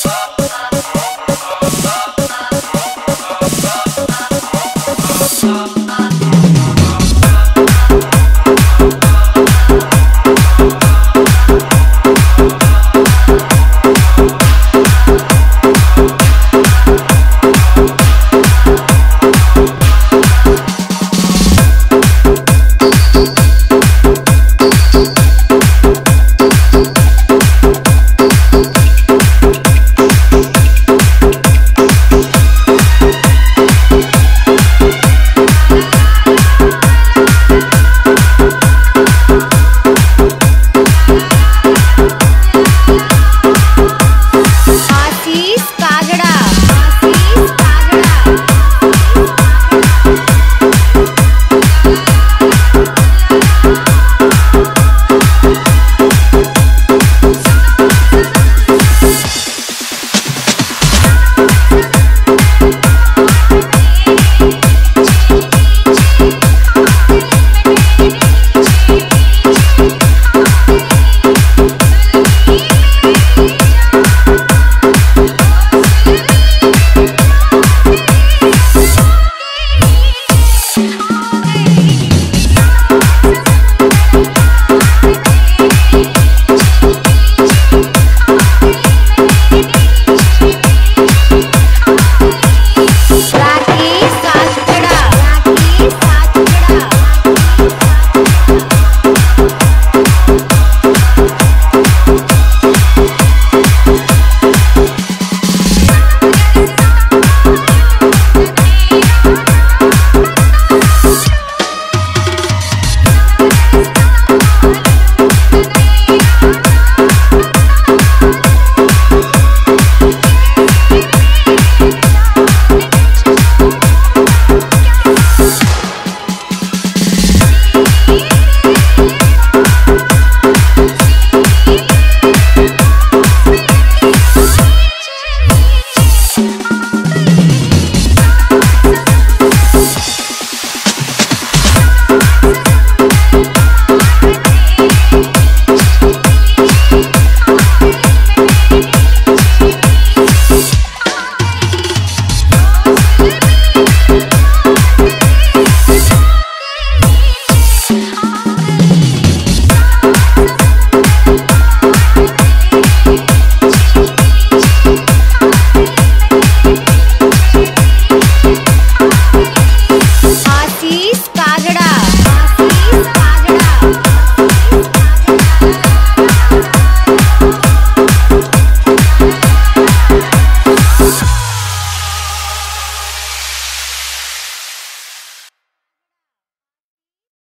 Stop.